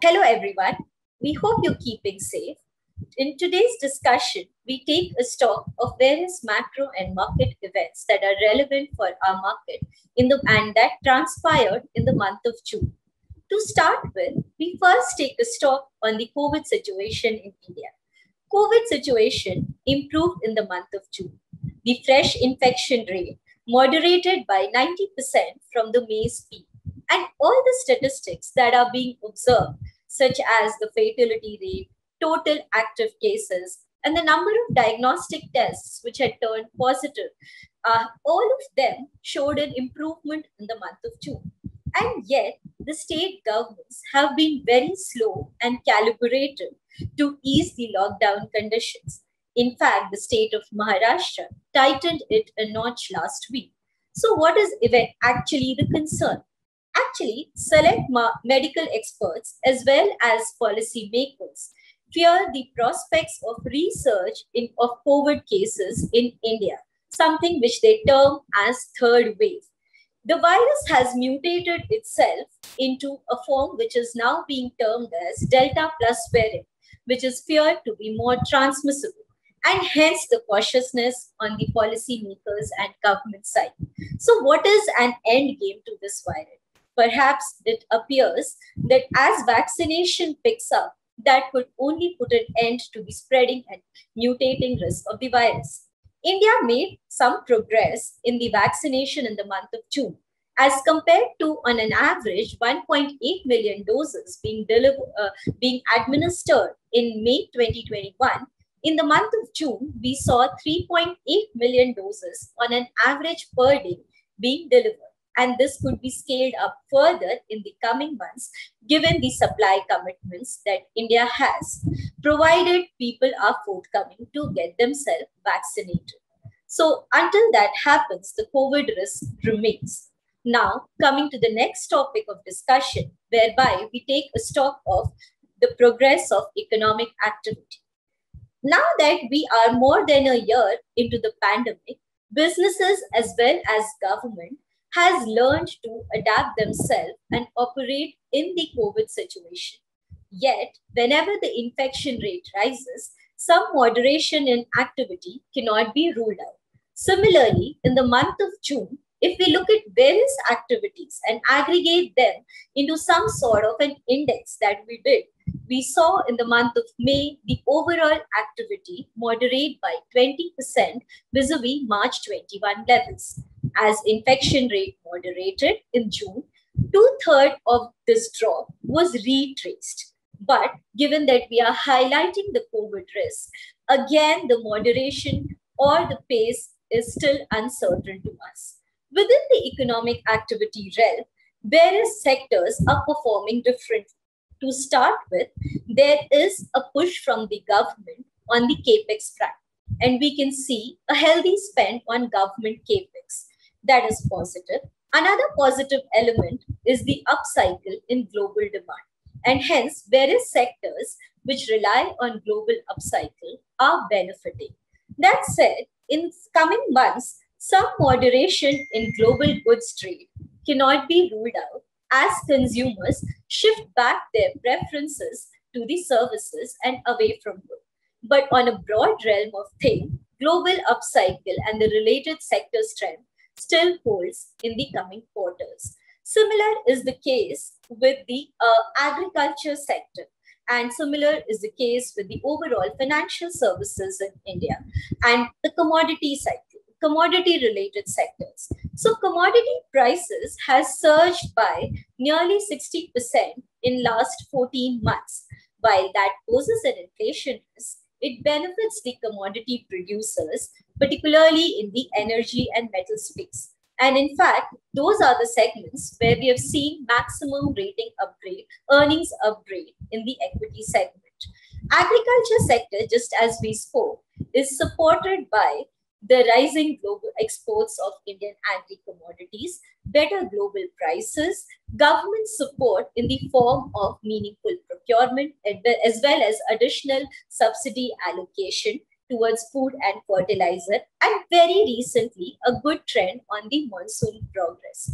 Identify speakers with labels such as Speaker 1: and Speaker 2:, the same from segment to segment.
Speaker 1: Hello, everyone. We hope you're keeping safe. In today's discussion, we take a stock of various macro and market events that are relevant for our market in the and that transpired in the month of June. To start with, we first take a stock on the COVID situation in India. COVID situation improved in the month of June. The fresh infection rate moderated by 90% from the May's peak. And all the statistics that are being observed, such as the fatality rate, total active cases, and the number of diagnostic tests which had turned positive, uh, all of them showed an improvement in the month of June. And yet, the state governments have been very slow and calibrated to ease the lockdown conditions. In fact, the state of Maharashtra tightened it a notch last week. So, what is actually the concern? Actually, select medical experts as well as policymakers fear the prospects of research in, of COVID cases in India, something which they term as third wave. The virus has mutated itself into a form which is now being termed as Delta plus variant, which is feared to be more transmissible, and hence the cautiousness on the policymakers and government side. So, what is an end game to this virus? Perhaps it appears that as vaccination picks up, that could only put an end to the spreading and mutating risk of the virus. India made some progress in the vaccination in the month of June, as compared to on an average 1.8 million doses being, deliver, uh, being administered in May 2021. In the month of June, we saw 3.8 million doses on an average per day being delivered and this could be scaled up further in the coming months given the supply commitments that India has, provided people are forthcoming to get themselves vaccinated. So until that happens, the COVID risk remains. Now, coming to the next topic of discussion, whereby we take a stock of the progress of economic activity. Now that we are more than a year into the pandemic, businesses as well as government has learned to adapt themselves and operate in the COVID situation. Yet, whenever the infection rate rises, some moderation in activity cannot be ruled out. Similarly, in the month of June, if we look at various activities and aggregate them into some sort of an index that we did, we saw in the month of May the overall activity moderate by 20% vis-a-vis March 21 levels as infection rate moderated in June, two-thirds of this drop was retraced. But given that we are highlighting the COVID risk, again, the moderation or the pace is still uncertain to us. Within the economic activity realm, various sectors are performing differently. To start with, there is a push from the government on the capex front, and we can see a healthy spend on government capex that is positive. Another positive element is the upcycle in global demand. And hence, various sectors which rely on global upcycle are benefiting. That said, in coming months, some moderation in global goods trade cannot be ruled out as consumers shift back their preferences to the services and away from goods. But on a broad realm of things, global upcycle and the related sector strength still holds in the coming quarters. Similar is the case with the uh, agriculture sector. And similar is the case with the overall financial services in India and the commodity cycle, commodity related sectors. So commodity prices has surged by nearly 60% in last 14 months. While that poses an inflation risk, it benefits the commodity producers particularly in the energy and metal space. And in fact, those are the segments where we have seen maximum rating upgrade, earnings upgrade in the equity segment. Agriculture sector, just as we spoke, is supported by the rising global exports of Indian agri commodities, better global prices, government support in the form of meaningful procurement, as well as additional subsidy allocation towards food and fertilizer, and very recently, a good trend on the monsoon progress.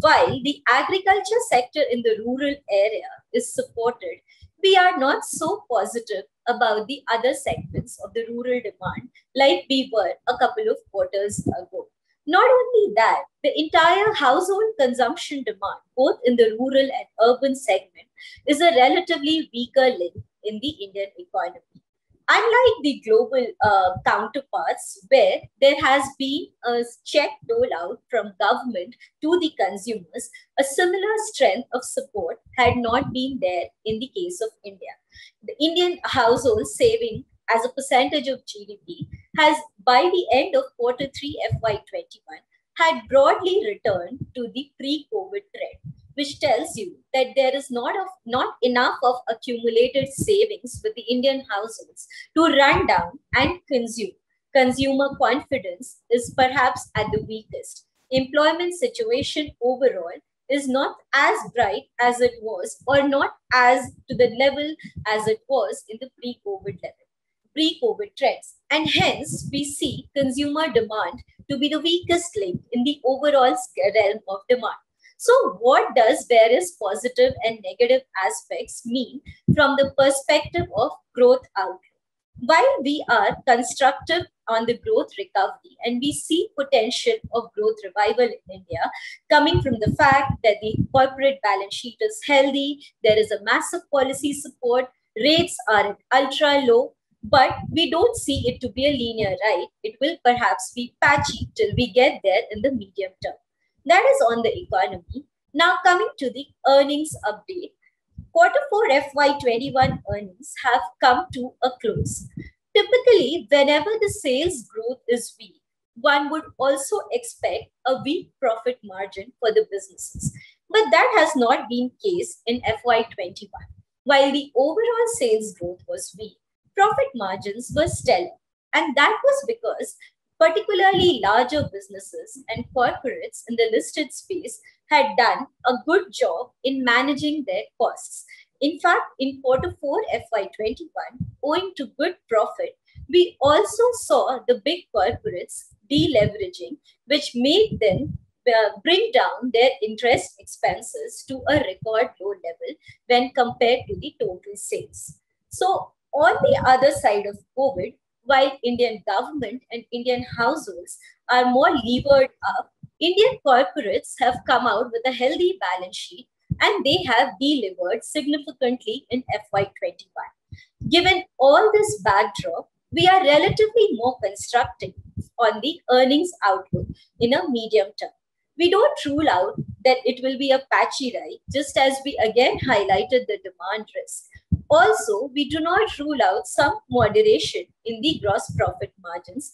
Speaker 1: while the agriculture sector in the rural area is supported, we are not so positive about the other segments of the rural demand like we were a couple of quarters ago. Not only that, the entire household consumption demand, both in the rural and urban segment, is a relatively weaker link in the Indian economy. Unlike the global uh, counterparts, where there has been a check rollout from government to the consumers, a similar strength of support had not been there in the case of India. The Indian household saving as a percentage of GDP has, by the end of quarter three FY21, had broadly returned to the pre-COVID trend which tells you that there is not of not enough of accumulated savings with the Indian households to run down and consume. Consumer confidence is perhaps at the weakest. Employment situation overall is not as bright as it was or not as to the level as it was in the pre-COVID level, pre-COVID trends. And hence we see consumer demand to be the weakest link in the overall realm of demand. So, what does various positive and negative aspects mean from the perspective of growth outlook? While we are constructive on the growth recovery and we see potential of growth revival in India coming from the fact that the corporate balance sheet is healthy, there is a massive policy support, rates are ultra low, but we don't see it to be a linear ride. It will perhaps be patchy till we get there in the medium term. That is on the economy. Now coming to the earnings update. Quarter 4 FY21 earnings have come to a close. Typically, whenever the sales growth is weak, one would also expect a weak profit margin for the businesses. But that has not been case in FY21. While the overall sales growth was weak, profit margins were stellar. And that was because particularly larger businesses and corporates in the listed space had done a good job in managing their costs. In fact, in quarter 4 FY21, owing to good profit, we also saw the big corporates deleveraging, which made them uh, bring down their interest expenses to a record low level when compared to the total sales. So, on the other side of COVID, while Indian government and Indian households are more levered up, Indian corporates have come out with a healthy balance sheet and they have delivered significantly in FY21. Given all this backdrop, we are relatively more constructive on the earnings outlook in a medium term. We don't rule out that it will be a patchy ride, just as we again highlighted the demand risk. Also, we do not rule out some moderation in the gross profit margins,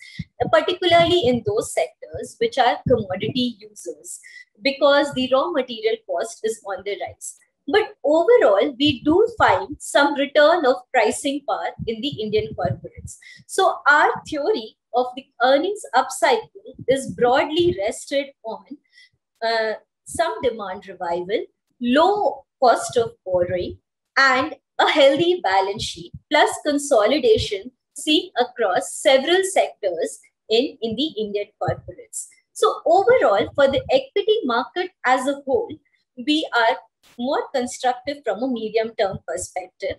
Speaker 1: particularly in those sectors which are commodity users, because the raw material cost is on the rise. But overall, we do find some return of pricing power in the Indian corporates. So, our theory of the earnings upcycle is broadly rested on uh, some demand revival, low cost of borrowing, and a healthy balance sheet plus consolidation seen across several sectors in, in the Indian corporates. So overall, for the equity market as a whole, we are more constructive from a medium-term perspective.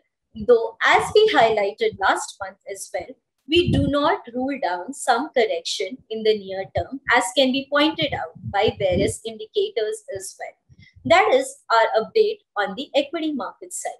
Speaker 1: Though, as we highlighted last month as well, we do not rule down some correction in the near term, as can be pointed out by various indicators as well. That is our update on the equity market side.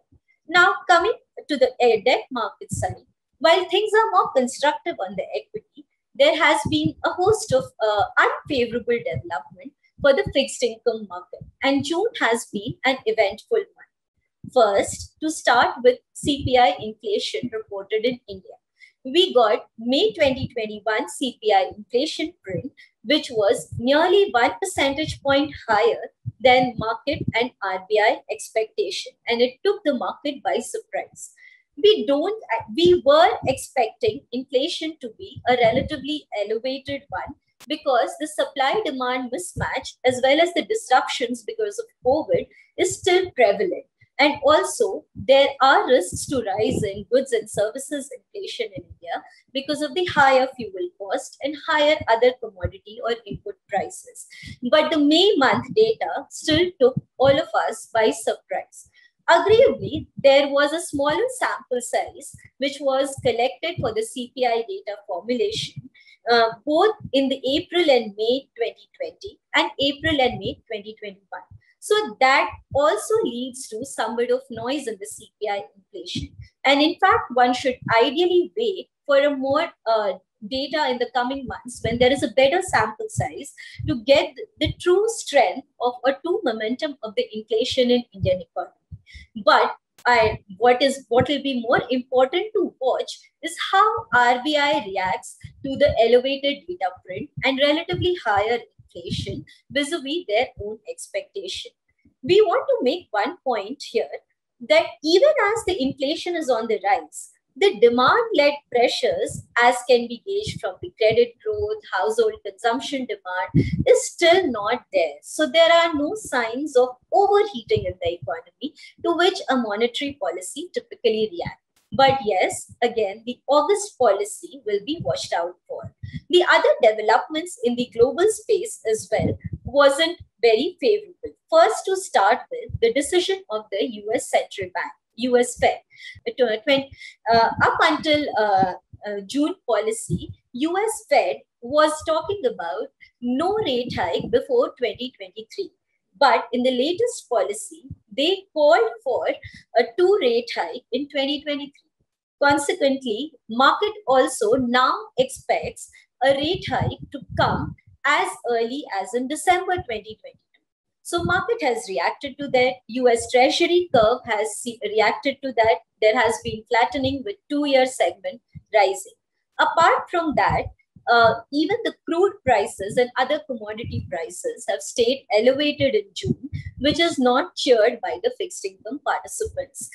Speaker 1: Now, coming to the debt market side, while things are more constructive on the equity, there has been a host of uh, unfavorable development for the fixed income market, and June has been an eventful one. First, to start with CPI inflation reported in India. We got May 2021 CPI inflation print, which was nearly one percentage point higher than market and RBI expectation, and it took the market by surprise. We don't. We were expecting inflation to be a relatively elevated one because the supply-demand mismatch, as well as the disruptions because of COVID, is still prevalent. And also, there are risks to rise in goods and services inflation in India because of the higher fuel cost and higher other commodity or input prices. But the May month data still took all of us by surprise. Agreeably, there was a smaller sample size which was collected for the CPI data formulation, uh, both in the April and May 2020 and April and May 2021. So that also leads to some bit of noise in the CPI inflation. And in fact, one should ideally wait for a more uh, data in the coming months when there is a better sample size to get the true strength of a true momentum of the inflation in Indian economy. But I, what is what will be more important to watch is how RBI reacts to the elevated data print and relatively higher inflation vis-a-vis their own expectation. We want to make one point here that even as the inflation is on the rise, the demand led pressures, as can be gauged from the credit growth, household consumption demand, is still not there. So there are no signs of overheating in the economy to which a monetary policy typically reacts. But yes, again, the August policy will be watched out for. The other developments in the global space as well wasn't very favorable. First, to start with, the decision of the US Central Bank US Fed. Uh, up until uh, uh, June policy, US Fed was talking about no rate hike before 2023. But in the latest policy, they called for a two rate hike in 2023. Consequently, market also now expects a rate hike to come as early as in December 2020. So market has reacted to that. US Treasury curve has reacted to that. There has been flattening with two-year segment rising. Apart from that, uh, even the crude prices and other commodity prices have stayed elevated in June, which is not cheered by the fixed income participants.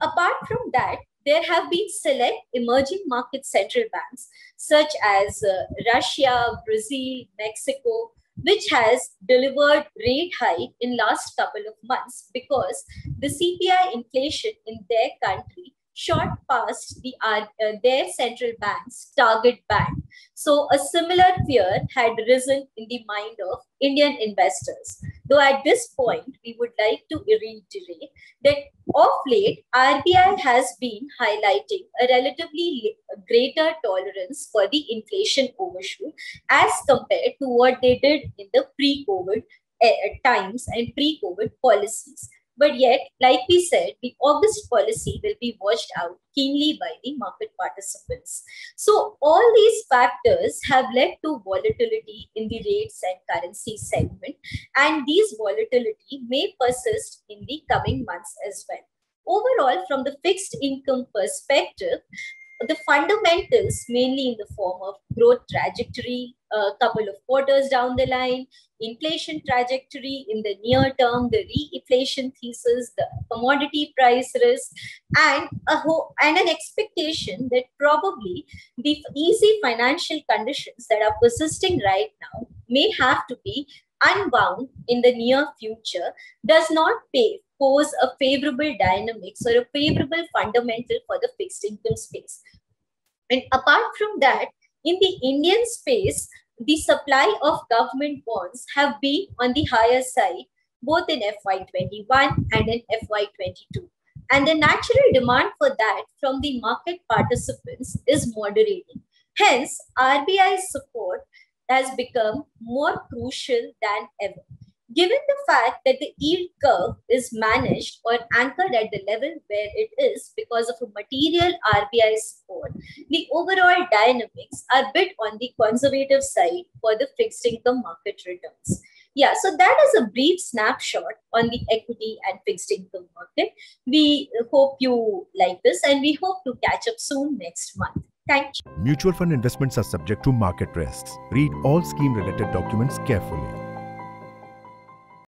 Speaker 1: Apart from that, there have been select emerging market central banks such as uh, Russia, Brazil, Mexico, which has delivered rate hike in last couple of months because the CPI inflation in their country shot past the uh, their central bank's target band. So a similar fear had risen in the mind of Indian investors. Though at this point, we would like to reiterate that of late, RBI has been highlighting a relatively greater tolerance for the inflation overshoot as compared to what they did in the pre-COVID uh, times and pre-COVID policies. But yet, like we said, the August policy will be watched out keenly by the market participants. So all these factors have led to volatility in the rates and currency segment, and these volatility may persist in the coming months as well. Overall, from the fixed income perspective, the fundamentals, mainly in the form of growth trajectory, a couple of quarters down the line, inflation trajectory in the near term, the re-inflation thesis, the commodity price risk, and a ho- and an expectation that probably the easy financial conditions that are persisting right now may have to be unbound in the near future does not pay, pose a favorable dynamics or a favorable fundamental for the fixed income space. And apart from that, in the Indian space, the supply of government bonds have been on the higher side, both in FY21 and in FY22. And the natural demand for that from the market participants is moderating. Hence, RBI's support has become more crucial than ever. Given the fact that the yield curve is managed or anchored at the level where it is because of a material RBI support, the overall dynamics are bit on the conservative side for the fixed income market returns. Yeah, so that is a brief snapshot on the equity and fixed income market. We hope you like this and we hope to catch up soon next month. Thank you.
Speaker 2: Mutual fund investments are subject to market risks. Read all scheme related documents carefully.